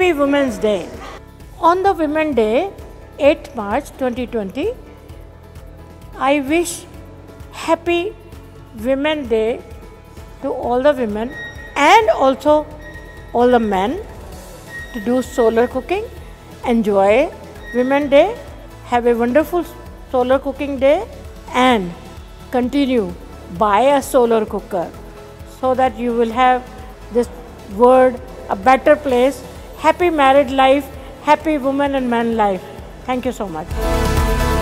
Happy Women's Day. On the Women's Day, 8th March 2020, I wish Happy Women's Day to all the women and also all the men to do solar cooking. Enjoy Women's Day. Have a wonderful solar cooking day and continue buy a solar cooker so that you will have this world a better place. Happy married life, happy woman and man life. Thank you so much.